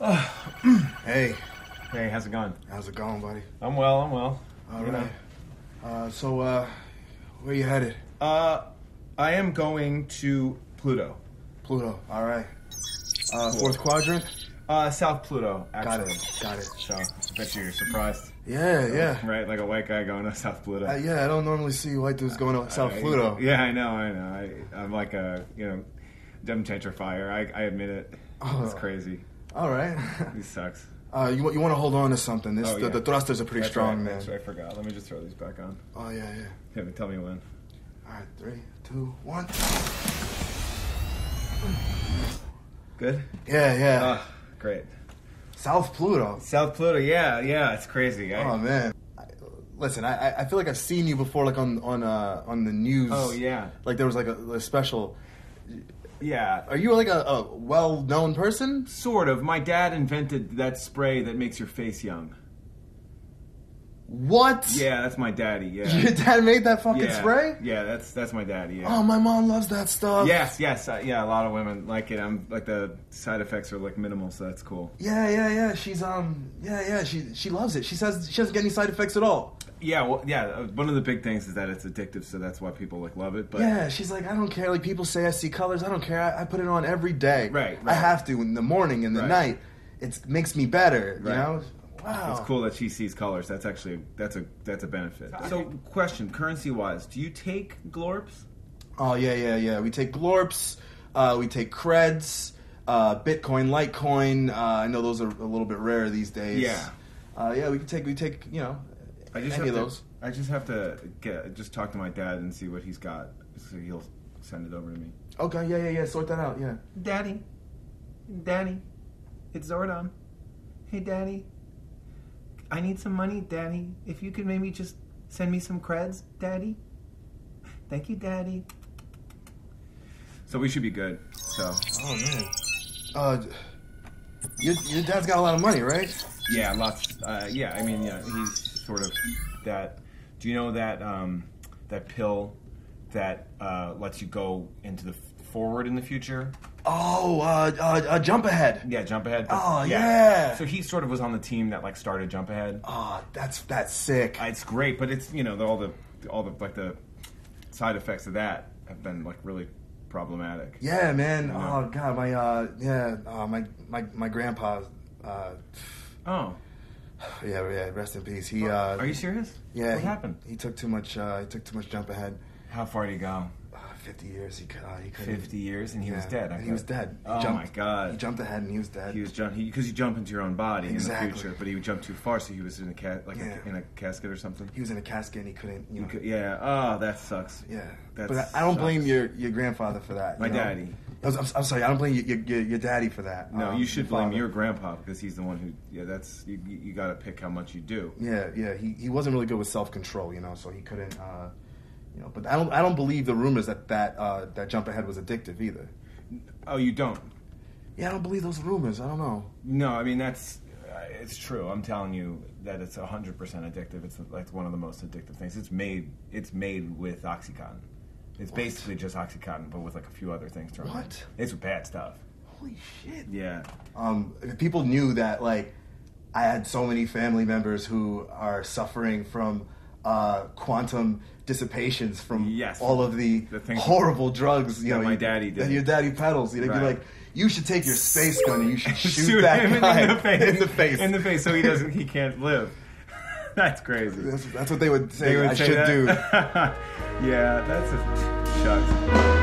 Hey, Hey, how's it going? how's it going, buddy? I'm well. I'm well. All You right. Uh, so, uh, where you headed? Uh, I am going to Pluto. Pluto. All right. Uh, Cool. fourth quadrant. Uh, South Pluto. Got Actually. it. Got it. So, I bet you're surprised. Yeah, yeah. Right, like a white guy going to South Pluto. Uh, yeah, I don't normally see white dudes going to South I- Pluto. Yeah, I know. I know. I, I'm like a you know, dumb gentrifier. I, I admit it. It's Oh. crazy. All right. He sucks. uh, you, you want to hold on to something. This, Oh, the, yeah. the thrusters are pretty That's strong, right, man. That's right, I forgot. Let me just throw these back on. Oh, yeah, yeah. Yeah, but tell me when. All right, three, two, one. Good. Yeah, yeah. Ah, great. South Pluto. South Pluto. Yeah, yeah. It's crazy. I, Oh man. I, listen, I, I- I feel like I've seen you before, like on on uh, on the news. Oh, yeah. Like there was like a, a special. Yeah. Are you like a, a well known person? Sort of. My dad invented that spray that makes your face young. What? Yeah, that's my daddy. Yeah. Your dad made that fucking yeah. spray? Yeah, that's that's my daddy. Yeah. Oh, my mom loves that stuff. Yes, yes, uh, yeah. A lot of women like it. I'm like the side effects are like minimal, so that's cool. Yeah, yeah, yeah. She's um, yeah, yeah. She she loves it. She says she doesn't get any side effects at all. Yeah, well, yeah. uh, One of the big things is that it's addictive, so that's why people like love it. But yeah, she's like, I don't care. Like people say I see colors. I don't care. I, I put it on every day. Right, I have to in the morning and the Right. night. It makes me better. You Right. know. Wow. it's cool that she sees colors. That's actually that's a that's a benefit. So, question, currency wise, do you take glorps? Oh yeah, yeah, yeah. We take glorps. Uh, we take creds. Uh, Bitcoin, Litecoin. Uh, I know those are a little bit rare these days. Yeah. Uh, yeah, we can take. We take. You know. I just any have of to, those. I just have to get just talk to my dad and see what he's got, so he'll send it over to me. Okay. Yeah, yeah, yeah. Sort that out. Yeah. Daddy, Daddy, it's Zordon. Hey, Daddy, I need some money, Daddy. If you could maybe just send me some creds, Daddy. Thank you, Daddy. So we should be good. So Oh man. Uh, your your dad's got a lot of money, right? yeah, lots. Uh, yeah, I mean, yeah, he's sort of that. Do you know that um, that pill that uh, lets you go into the forward in the future? Oh, uh, uh, uh jump ahead. Yeah, jump ahead. Oh, yeah. So he sort of was on the team that like started jump ahead. Oh, that's that's sick. Uh, It's great, but it's you know the, all the all the like the side effects of that have been like really problematic. Yeah, man. Know. Oh god, my uh, yeah, uh, my my my grandpa. Uh, Oh, yeah, yeah. Rest in peace. He. Uh, are you serious? Yeah. What he, happened? He took too much. Uh, he took too much jump ahead. How far did he go? Uh, Fifty years. He could. Uh, he couldn't. Fifty years, and he was Yeah, dead. I and he was thought. dead. He Oh jumped- my god. He jumped ahead and he was dead. He was jump because you jump into your own body in Exactly. the future, but he would jump too far, so he was in a ca- like Yeah. a, in a casket or something. He was in a casket and he couldn't. You You know. could, yeah. Oh, that sucks. yeah. That but I, don't sucks. blame your your grandfather for that. you My know? daddy. I'm, I'm sorry. I don't blame your your, your, your daddy for that. No, Um, you should blame father. your grandpa because he's the one who. Yeah, that's you. You, you got to pick how much you do. Yeah, yeah. He he wasn't really good with self control, you know, so he couldn't. Uh, you know, but I don't I don't believe the rumors that that uh, that jump ahead was addictive either. Oh, you don't. Yeah, I don't believe those rumors. I don't know. No, I mean that's uh, it's true. I'm telling you that it's hundred percent addictive. It's like one of the most addictive things. It's made it's made with OxyContin. It's basically just OxyContin, but with like a few other things thrown in. What? It's bad stuff. Holy shit. Yeah. Um, if people knew that like I had so many family members who are suffering from uh, quantum dissipations from Yes. all of the, The horrible drugs. You that know, my you- daddy did. Your daddy peddles. You know, Right. be like, you should take your space gun and you should shoot, Shoot that him guy in the face. In the face. In the face, so he doesn't. He can't live. That's crazy. That's, that's what they would say They would I say should that? do. yeah, that's a shucks.